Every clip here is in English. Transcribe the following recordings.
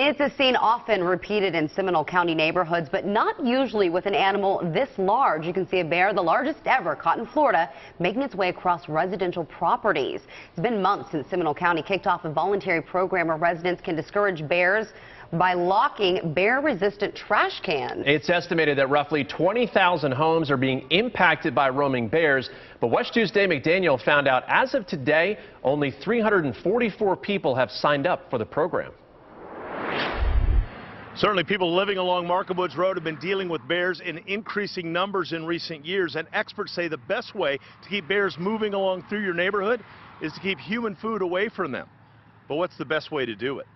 It's a scene often repeated in Seminole County neighborhoods, but not usually with an animal this large. You can see a bear, the largest ever caught in Florida, making its way across residential properties. It's been months since Seminole County kicked off a voluntary program where residents can discourage bears by locking bear-resistant trash cans. It's estimated that roughly 20,000 homes are being impacted by roaming bears, but 2's Dave McDaniel found out as of today, only 344 people have signed up for the program. Certainly people living along Markham Road have been dealing with bears in increasing numbers in recent years, and experts say the best way to keep bears moving along through your neighborhood is to keep human food away from them. But what's the best way to do it?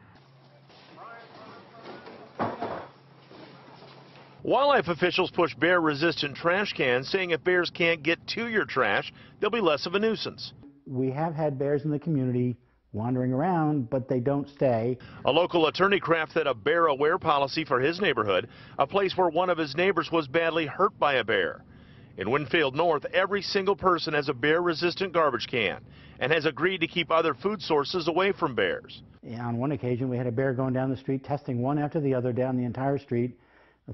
Wildlife officials push bear-resistant trash cans, saying if bears can't get to your trash, they'll be less of a nuisance. We have had bears in the community wandering around, but they don't stay. A local attorney crafted a bear aware policy for his neighborhood, a place where one of his neighbors was badly hurt by a bear. In Wingfield North, every single person has a bear resistant garbage can and has agreed to keep other food sources away from bears. On one occasion, we had a bear going down the street, testing one after the other down the entire street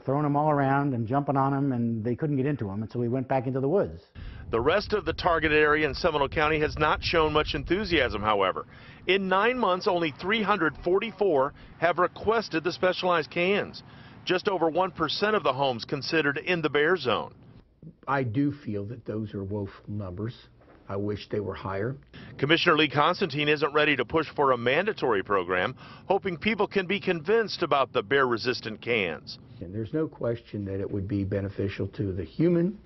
throwing them all around and jumping on them, and they couldn't get into them, and so we went back into the woods. The rest of the targeted area in Seminole County has not shown much enthusiasm, however. In nine months, only 344 have requested the specialized cans. Just over 1% of the homes considered in the bear zone. I do feel that those are woeful numbers. I wish they were higher. Commissioner Lee Constantine isn't ready to push for a mandatory program, hoping people can be convinced about the bear-resistant cans. And there's no question that it would be beneficial to the human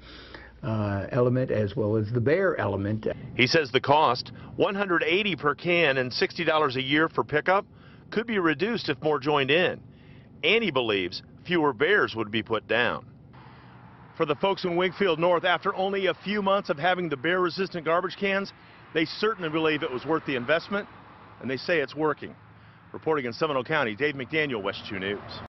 uh, element as well as the bear element. He says the cost, 180 per can and $60 a year for pickup, could be reduced if more joined in. And he believes fewer bears would be put down. For the folks in Wingfield North, after only a few months of having the bear-resistant garbage cans, they certainly believe it was worth the investment, and they say it's working. Reporting in Seminole County, Dave McDaniel, WESH 2 News.